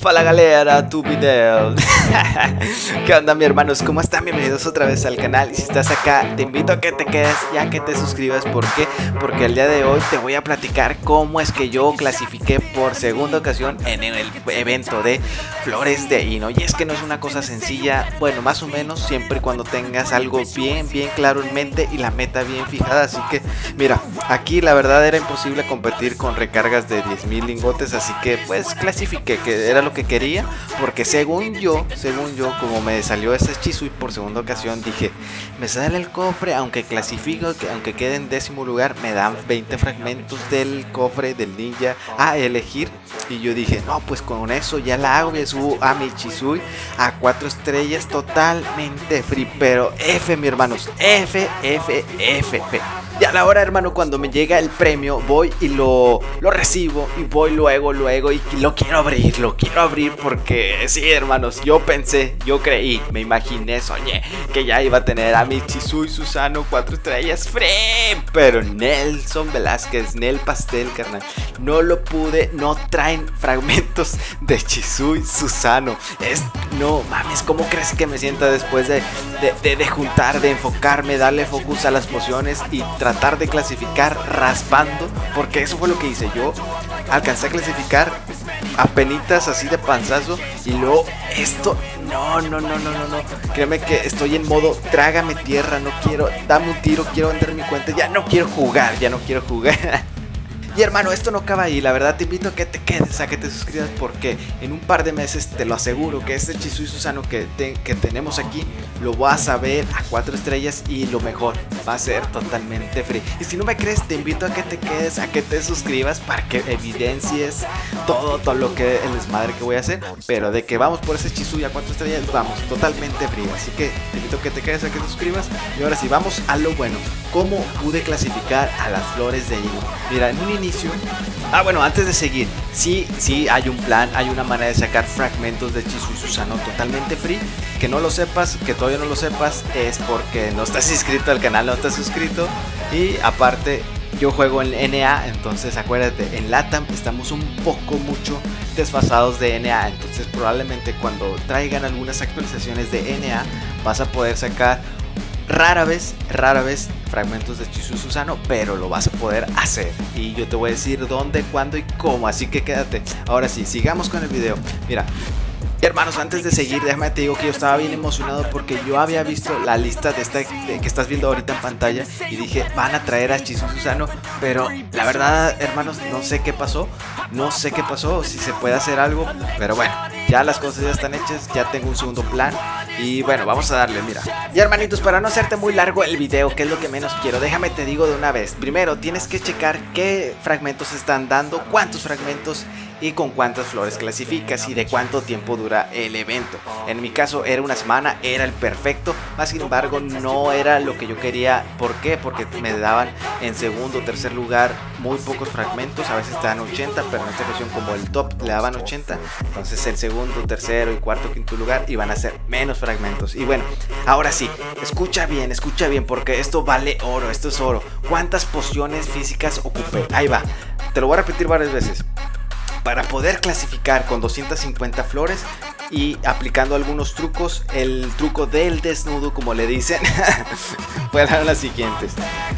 Fala galera, tu video ¿Qué onda mi hermanos? ¿Cómo están? Bienvenidos otra vez al canal. Y si estás acá, te invito a que te quedes Ya que te suscribas, ¿por qué? Porque el día de hoy te voy a platicar Cómo es que yo clasifiqué por segunda ocasión En el evento de Flores de Hino. Y es que no es una cosa sencilla. Bueno, más o menos, siempre cuando tengas algo bien, bien claro en mente Y la meta bien fijada. Así que, mira, aquí la verdad era imposible competir con recargas de 10.000 lingotes. Así que pues clasifiqué, que era lo que quería, porque según yo, según yo, como me salió ese y por segunda ocasión dije, me sale el cofre, aunque clasifico, que aunque quede en décimo lugar, me dan 20 fragmentos del cofre del ninja a elegir. Y yo dije, no, pues con eso ya la hago, ya subo a mi Chisui a 4 estrellas totalmente free. Pero F, mi hermanos, F, F, F, F. Y a la hora, hermano, cuando me llega el premio, voy y lo, lo recibo. Y voy luego, luego, y lo quiero abrir, lo quiero abrir porque sí, hermanos, yo pensé, yo creí, me imaginé, soñé que ya iba a tener a mi Chisui Susano cuatro estrellas free. Pero Nelson Velázquez, Nel Pastel, carnal, no lo pude, no traen fragmentos de Chisui Susano. Es, no mames, ¿cómo crees que me sienta después de, de, de juntar, de enfocarme, darle focus a las pociones y tratar tratar de clasificar raspando, porque eso fue lo que hice yo. Alcancé a clasificar a penitas así de panzazo y luego esto, no, no, no, no, no, no. Créeme que estoy en modo trágame tierra, no quiero, dame un tiro, quiero vender mi cuenta, ya no quiero jugar, ya no quiero jugar. Hermano, esto no acaba ahí, la verdad te invito a que te quedes, a que te suscribas porque en un par de meses te lo aseguro que este Chisui Susano que, que tenemos aquí lo vas a ver a cuatro estrellas y lo mejor, va a ser totalmente free. Y si no me crees, te invito a que te quedes, a que te suscribas para que evidencies todo, todo lo que el desmadre que voy a hacer. Pero de que vamos por ese Chisui a cuatro estrellas, vamos, totalmente free. Así que te invito a que te quedes, a que te suscribas. Y ahora sí, vamos a lo bueno. ¿Cómo pude clasificar a las flores de hilo? Mira, en un inicio. Ah, bueno, antes de seguir, sí, sí, hay un plan, hay una manera de sacar fragmentos de Chisui Susano totalmente free. Que no lo sepas, que todavía no lo sepas, es porque no estás inscrito al canal, no estás suscrito. Y aparte, yo juego en NA, entonces acuérdate, en LATAM estamos un poco mucho desfasados de NA. Entonces, probablemente cuando traigan algunas actualizaciones de NA, vas a poder sacar rara vez, rara vez fragmentos de Chisui Susano, pero lo vas a poder hacer. Y yo te voy a decir dónde, cuándo y cómo, así que quédate. Ahora sí, sigamos con el video. Mira, Hermanos, antes de seguir, déjame te digo que yo estaba bien emocionado porque yo había visto la lista de esta que estás viendo ahorita en pantalla y dije, van a traer a Chisui Susano, pero la verdad, hermanos, no sé qué pasó, no sé qué pasó, si se puede hacer algo, pero bueno, ya las cosas ya están hechas, ya tengo un segundo plan y bueno, vamos a darle, mira. Y hermanitos, para no hacerte muy largo el video, que es lo que menos quiero, déjame te digo de una vez. Primero, tienes que checar qué fragmentos están dando, cuántos fragmentos y con cuántas flores clasificas y de cuánto tiempo dura el evento. En mi caso era una semana, era el perfecto, más sin embargo no era lo que yo quería. ¿Por qué? Porque me daban en segundo o tercer lugar muy pocos fragmentos, a veces te dan 80, pero en esta ocasión como el top le daban 80, entonces el segundo, tercero y cuarto, quinto lugar iban a ser menos fragmentos. Y bueno, ahora sí, escucha bien, escucha bien, porque esto vale oro, esto es oro. ¿Cuántas pociones físicas ocupé? Ahí va, te lo voy a repetir varias veces para poder clasificar con 250 flores y aplicando algunos trucos, el truco del desnudo como le dicen, fueron las siguientes.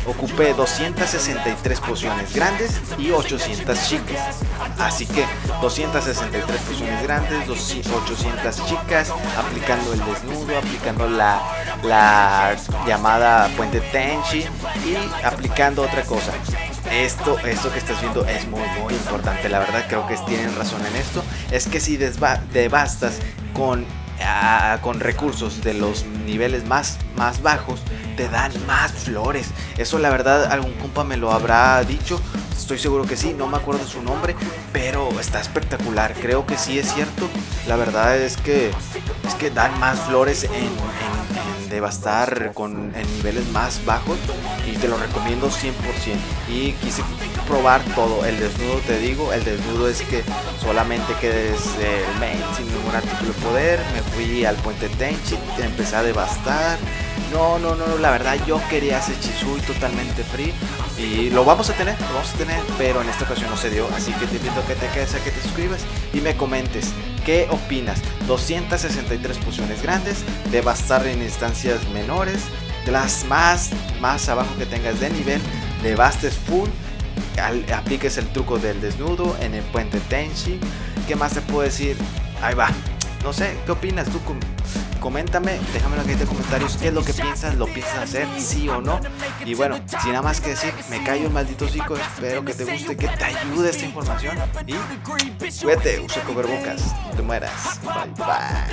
Ocupé 263 pociones grandes y 800 chicas. Así que 263 pociones grandes, 800 chicas, aplicando el desnudo, aplicando la, la llamada puente Tenchi y aplicando otra cosa esto, esto que estás viendo es muy muy importante. La verdad creo que tienen razón en esto. Es que si devastas con, con recursos de los niveles más, más bajos, te dan más flores. Eso la verdad algún compa me lo habrá dicho. Estoy seguro que sí, no me acuerdo su nombre, pero está espectacular. Creo que sí es cierto. La verdad es que es que dan más flores en, estar con, en niveles más bajos y te lo recomiendo 100%. Y quise probar todo. El desnudo, te digo, el desnudo es que solamente quedes el main sin ningún artículo de poder. Me fui al puente Tenchi, empecé a devastar. No, no, no, la verdad yo quería ese Chisui totalmente free Y lo vamos a tener, lo vamos a tener, pero en esta ocasión no se dio. Así que te invito a que te quedes, a que te suscribas y me comentes qué opinas. 263 pociones grandes, devastar en instancias menores, de las más, más abajo que tengas de nivel, devastes full, apliques el truco del desnudo en el puente Tenshi. ¿Qué más te puedo decir? Ahí va. No sé, ¿qué opinas tú? Coméntame, déjame en la de comentarios qué es lo que piensas, lo piensas hacer, sí o no. Y bueno, sin nada más que decir, me callo el maldito cico, espero que te guste, que te ayude esta información. Y cuídate, usa cubrebocas, no te mueras. Bye bye.